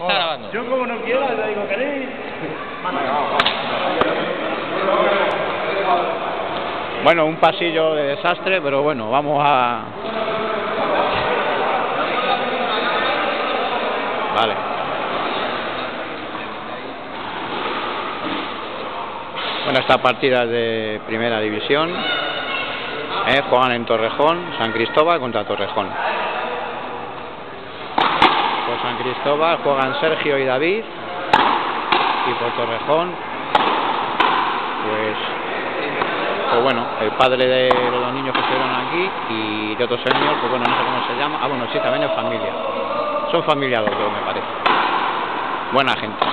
Está grabando. Yo como no quiero, le digo, ¿queréis? Bueno, un pasillo de desastre, pero bueno, vamos a... Vale. Bueno, esta partida es de primera división. ¿eh? Juegan en Torrejón, San Cristóbal contra Torrejón. San Cristóbal juegan Sergio y David. Y por Torrejón, pues pues bueno, el padre de los dos niños que estuvieron aquí y de otro señor, pues bueno, no sé cómo se llama. Ah, bueno, sí, también es familia. Son familia los dos, me parece. Buena gente.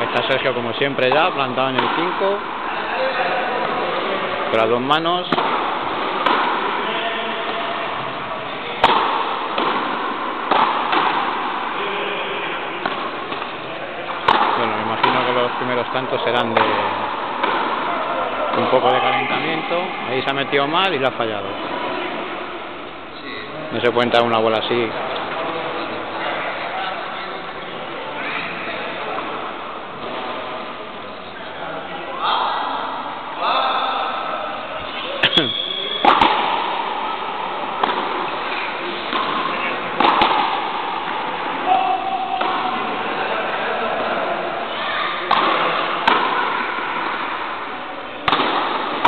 Está Sergio como siempre ya, plantado en el 5. Con las dos manos. Bueno, me imagino que los primeros tantos serán de un poco de calentamiento. Ahí se ha metido mal y lo ha fallado. No se puede entrar una bola así.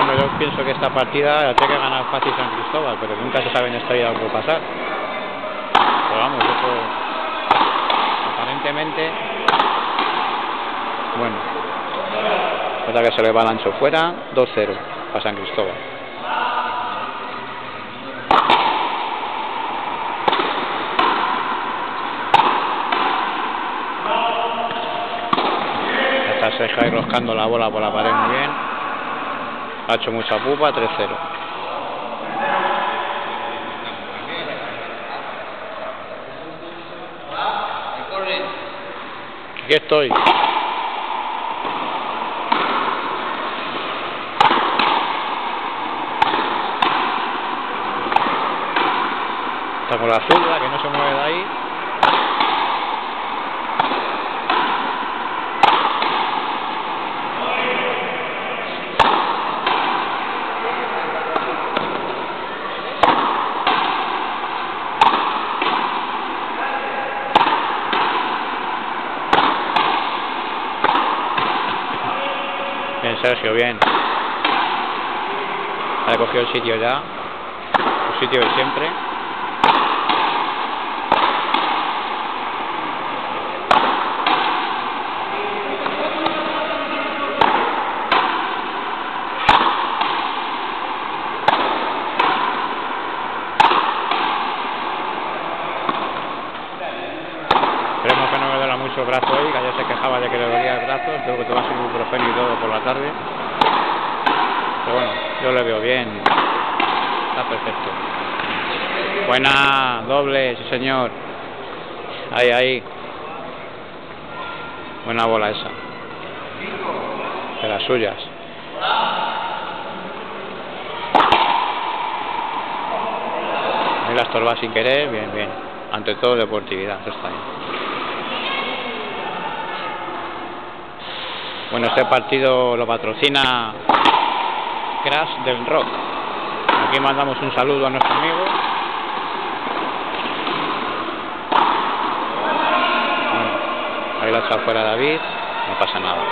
Hombre, yo pienso que esta partida la tiene que ganar fácil San Cristóbal, pero nunca se sabe en esta vida lo pasar. Pero vamos, creo- aparentemente, bueno, verdad que se le va el ancho fuera, 2-0 para San Cristóbal. Está Sergio ahí roscando la bola por la pared muy bien. Ha hecho mucha pupa, 3-0. Aquí estoy. Está con la zurda, que no se mueve de ahí. Bien, Sergio, bien. Ha cogido el sitio ya. Su sitio de siempre. Esperemos que no me duela mucho brazo hoy, que ayer se quejaba de que le dolía el brazo, tengo que tomar su ibuprofeno y todo por la tarde. Pero bueno, yo le veo bien, está perfecto. Buena, doble, sí señor. Ahí, ahí. Buena bola esa. De las suyas. Ahí la estorba sin querer, bien, bien. Ante todo deportividad, eso está bien. Bueno, este partido lo patrocina Crash del Rock. Aquí mandamos un saludo a nuestro amigo. Ahí la echa fuera David, no pasa nada.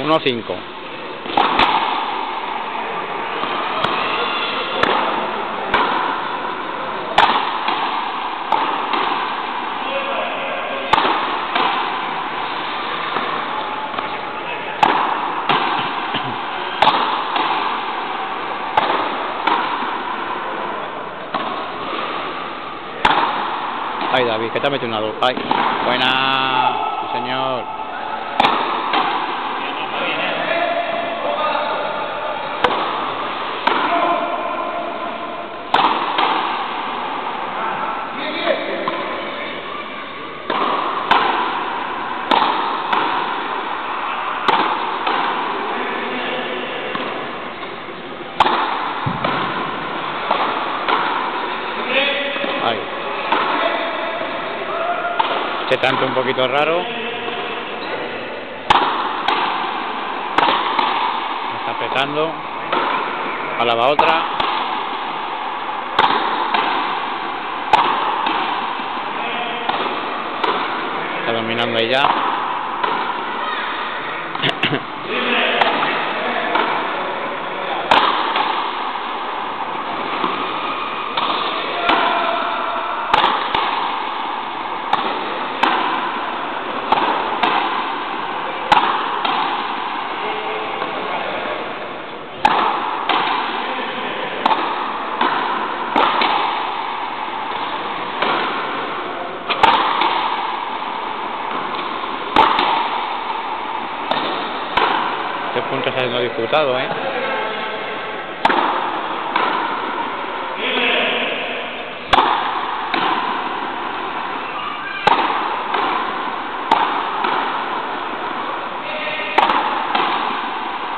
Uno cinco. Ay, David, que te ha metido una. Ay, buena, sí, señor. Este tanto un poquito raro. Está apretando. A la otra. Está dominando ahí ya. Este punto está siendo disputado, ¿eh?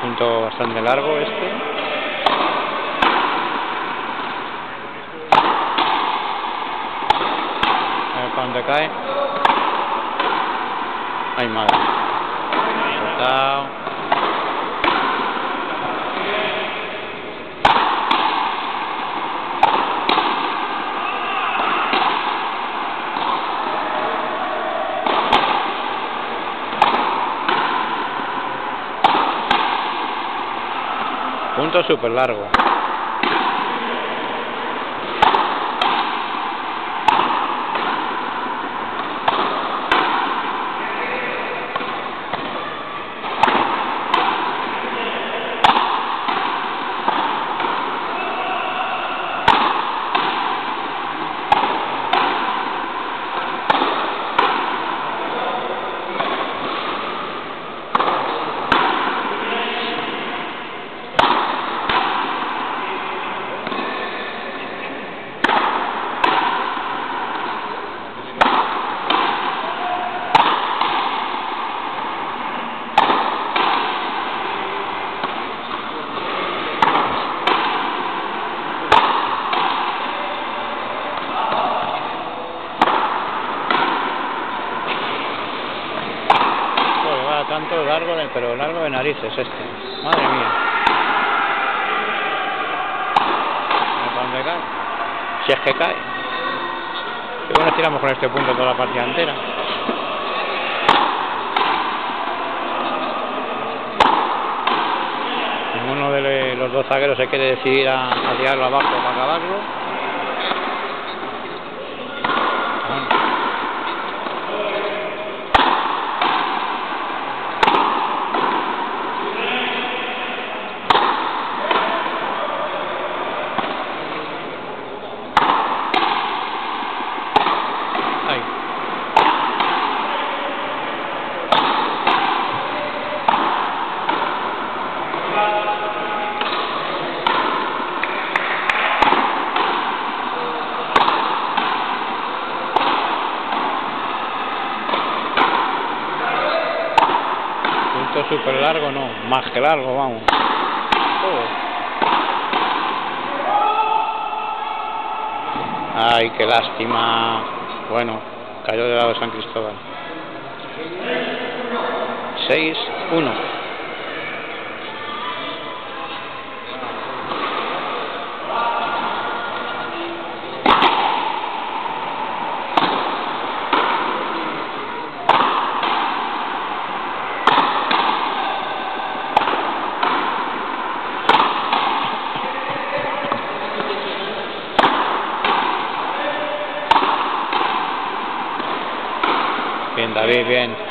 Punto bastante largo este. Dónde cae. Ay madre. Súper largo. Joder, va tanto largo, de, pero largo de narices este. Madre mía. A dónde cae. Si es que cae. Y bueno, tiramos con este punto toda la partida entera. Ninguno de los dos zagueros se quiere decidir a, a tirarlo abajo para acabarlo. Bueno. Ahí. Punto súper largo, no, más que largo, vamos. Joder. Ay, qué lástima. Bueno, cayó del lado de San Cristóbal. 6, David, bien.